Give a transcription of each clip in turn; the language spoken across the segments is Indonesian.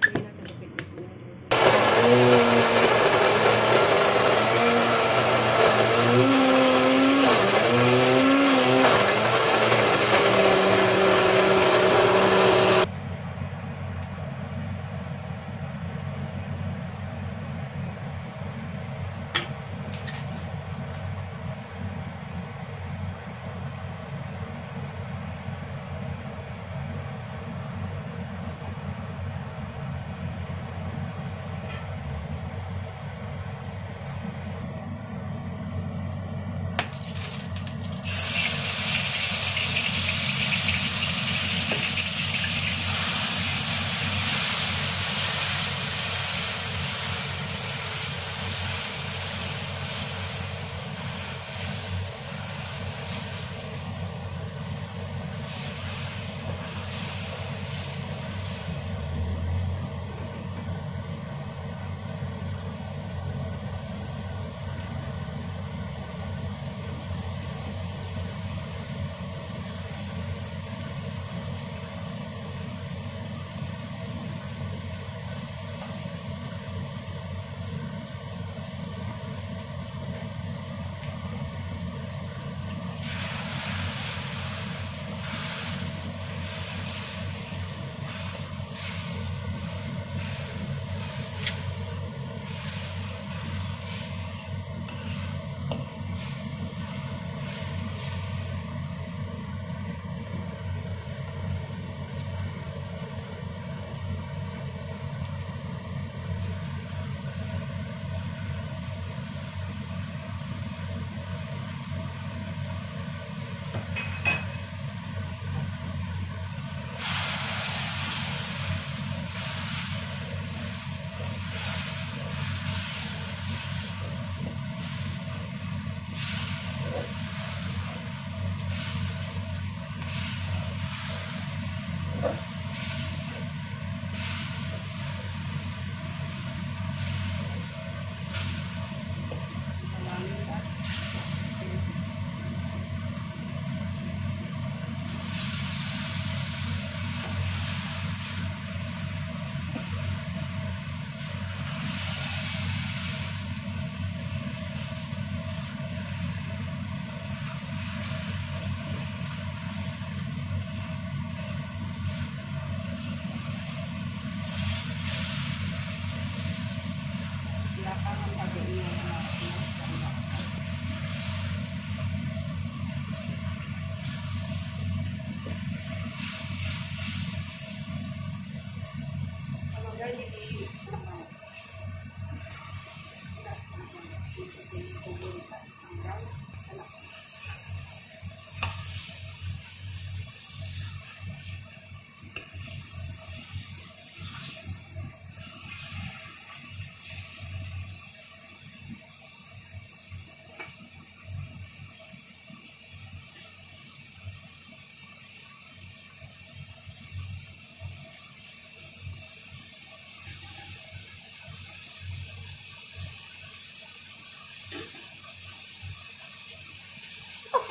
这个经历。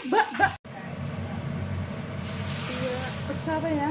Mbak, mbak. Iya, pecah apa ya?